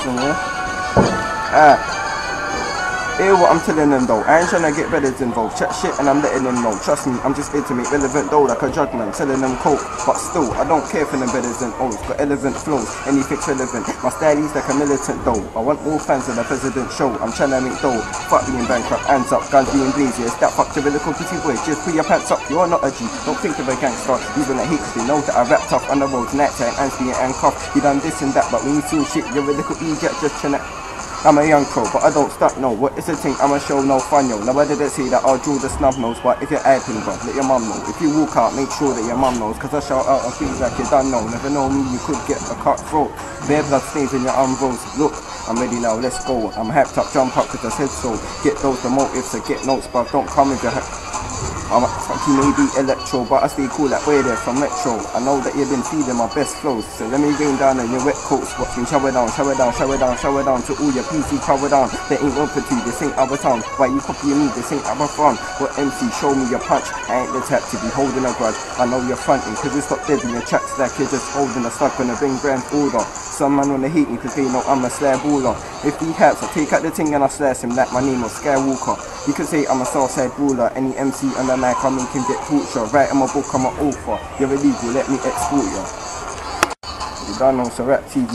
是吗？哎 Hear what I'm telling them though. I ain't trying to get brothers involved. Chat shit and I'm letting them know. Trust me, I'm just here to make relevant though, like a judge man. Telling them coke. But still, I don't care for them brothers and O's. Got relevant flows, anything's relevant. My style is like a militant though. I want more fans of the president show. I'm trying to make dough. Fuck being bankrupt, hands up, guns being blazing. It's that fuck little pretty boy. Just put your pants up, you're not a G. Don't think of a gangster. Even a hate, they know that I rap tough on the roads, night time, and being handcuffed. You done this and that, but when you see shit, you're a little idiot, just trying to I'm a young pro, but I don't stop, no. What is the thing? I'm a show no fun, yo. Now, I didn't say that I'll draw the snub nose, but if you're acting, bro, let your mum know. If you walk out, make sure that your mum knows, cause I shout out on things like you don't know. Never know me, you could get a cut throat. Bare blood stains in your unrose. Look, I'm ready now, let's go. I'm hyped up, jump up, cause I said so. Get those the motives to get notes, but don't come with your I'm fucking maybe electro, but I stay cool like way there from Metro. I know that you've been feeding my best flows, so let me rain down on your wet coats. Watch me shower down, shower down, shower down, shower down to all your PC cover down. They ain't open to this ain't our town. Why you copying me? This ain't our fun. What MC show me your punch? I ain't the type to be holding a grudge. I know you're fronting, cause we stop dead in your tracks like you're just holding a stuck on a bring brand order. Some man wanna hate me cause they know I'm a slab baller. If he hats, I take out the thing and I slash him like my name was Skywalker. You can say I'm a Southside baller. Any MC on the I mean, can get torture. Write in my book, I'm an author. You're illegal, let me export you. You know, so Wrap TV.